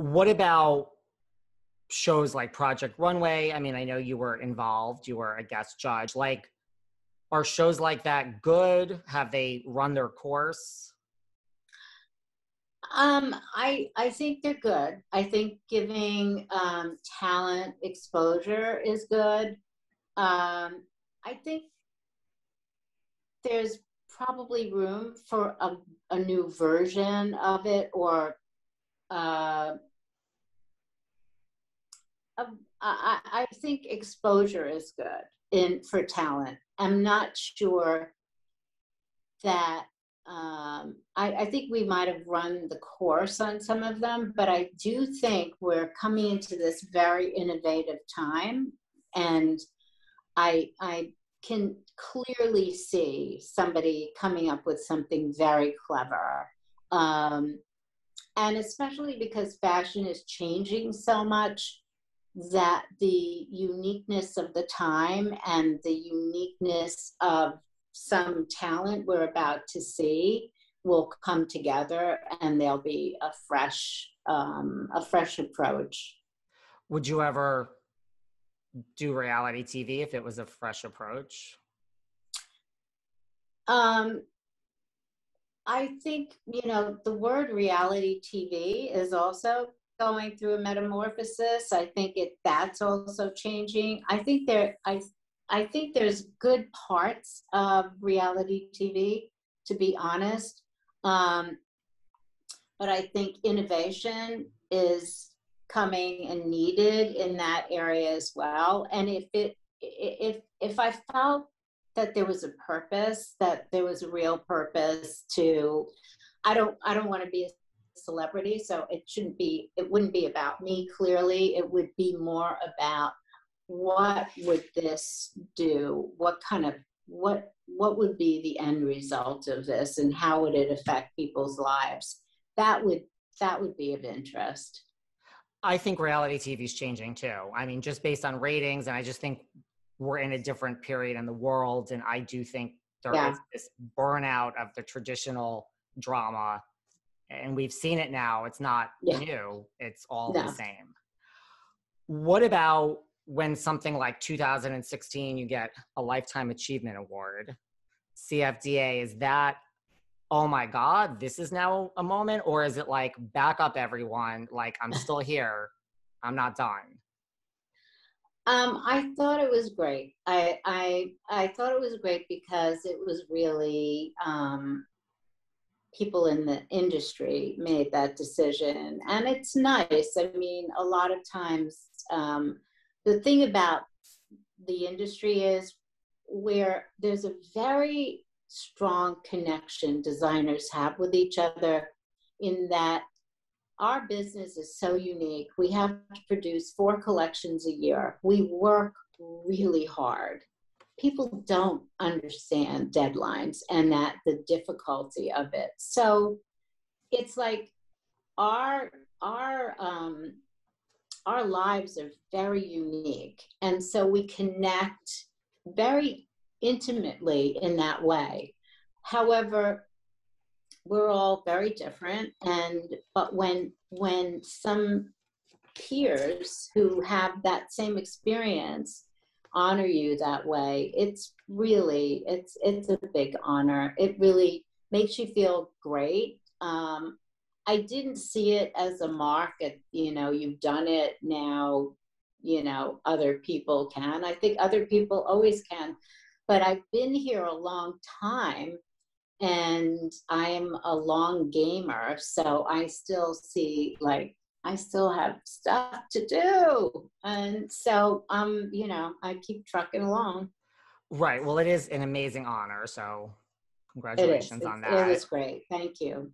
what about shows like Project Runway? I mean, I know you were involved, you were a guest judge. Like, are shows like that good? Have they run their course? Um, I I think they're good. I think giving um, talent exposure is good. Um, I think there's probably room for a, a new version of it or uh, I, I think exposure is good in for talent. I'm not sure that um, I, I, think we might have run the course on some of them, but I do think we're coming into this very innovative time, and I I can clearly see somebody coming up with something very clever. Um, and especially because fashion is changing so much that the uniqueness of the time and the uniqueness of some talent we're about to see will come together and there'll be a fresh um, a fresh approach. Would you ever do reality tv if it was a fresh approach? Um, i think you know the word reality tv is also going through a metamorphosis. I think it that's also changing. I think there I I think there's good parts of reality TV, to be honest. Um, but I think innovation is coming and needed in that area as well. And if it if if I felt that there was a purpose, that there was a real purpose to I don't I don't want to be celebrity so it shouldn't be it wouldn't be about me clearly. It would be more about what would this do? What kind of what what would be the end result of this and how would it affect people's lives? That would that would be of interest. I think reality tv is changing too. I mean just based on ratings and i just think we're in a different period in the world and i do think there yeah. is this burnout of the traditional drama and we've seen it now. It's not yeah. new, it's all no. the same. What about when something like 2016 you get a lifetime achievement award? CFDA, is that oh my god this is now a moment or is it like back up everyone like i'm still here i'm not done um, I thought it was great. I, I I thought it was great because it was really um, people in the industry made that decision. And it's nice. I mean, a lot of times, um, the thing about the industry is where there's a very strong connection designers have with each other in that our business is so unique. We have to produce four collections a year. We work really hard people don't understand deadlines and that the difficulty of it. So it's like our our um, our lives are very unique, and so we connect very intimately in that way. However, we're all very different, and but when when some peers who have that same experience honor you that way. It's really it's it's a big honor. It really makes you feel great. Um, i didn't see it as a mark at you know you've done it now you know other people can. I think other people always can. But i've been here a long time and i am a long gamer so i still see like I still have stuff to do. And so, um, you know, I keep trucking along. Right. Well, it is an amazing honor. So, congratulations on that. It was great. Thank you.